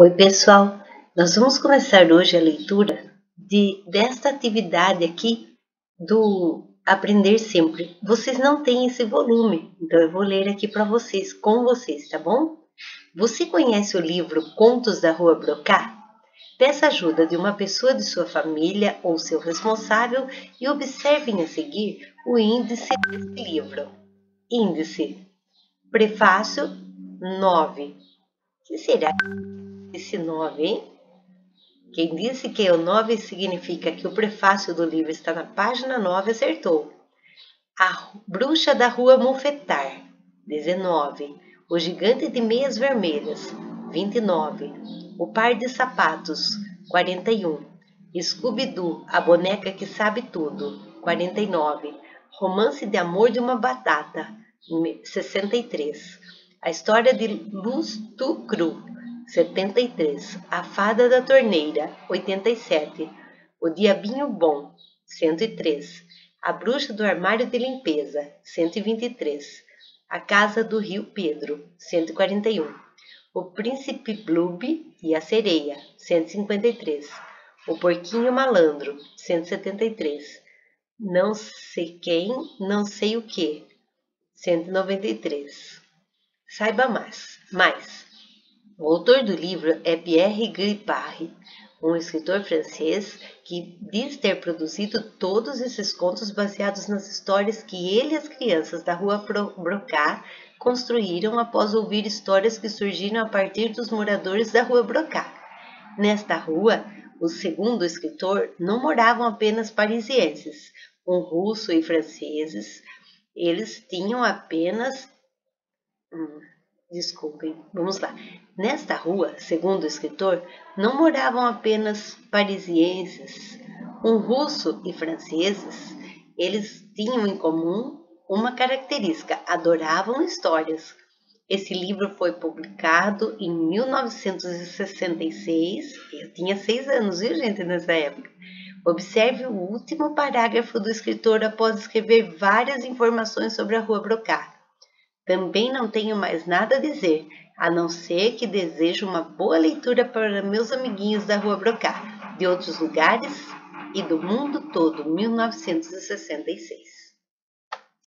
Oi, pessoal! Nós vamos começar hoje a leitura de, desta atividade aqui do Aprender Sempre. Vocês não têm esse volume, então eu vou ler aqui para vocês, com vocês, tá bom? Você conhece o livro Contos da Rua Brocá? Peça ajuda de uma pessoa de sua família ou seu responsável e observem a seguir o índice desse livro. Índice Prefácio 9. O que será? Esse 9, hein? Quem disse que o 9 significa que o prefácio do livro está na página 9 acertou. A Bruxa da Rua Mofetar, 19. O Gigante de Meias Vermelhas, 29. O Par de Sapatos, 41. Scooby-Doo, a boneca que sabe tudo, 49. Romance de Amor de uma Batata, 63. A história de Luz Tu Cru, 73. A Fada da Torneira, 87. O Diabinho Bom, 103. A Bruxa do Armário de Limpeza, 123. A Casa do Rio Pedro, 141. O Príncipe Blub e a Sereia, 153. O Porquinho Malandro, 173. Não sei quem, não sei o que, 193. Saiba mais. mais. O autor do livro é Pierre Grippari, um escritor francês que diz ter produzido todos esses contos baseados nas histórias que ele e as crianças da rua Brocá construíram após ouvir histórias que surgiram a partir dos moradores da rua Brocá. Nesta rua, o segundo escritor, não moravam apenas parisienses, um russo e franceses, eles tinham apenas. Desculpem, vamos lá. Nesta rua, segundo o escritor, não moravam apenas parisienses, um russo e franceses. Eles tinham em comum uma característica: adoravam histórias. Esse livro foi publicado em 1966. Eu tinha seis anos, viu, gente, nessa época. Observe o último parágrafo do escritor após escrever várias informações sobre a Rua Brocard. Também não tenho mais nada a dizer, a não ser que desejo uma boa leitura para meus amiguinhos da Rua Brocá, de outros lugares e do mundo todo, 1966.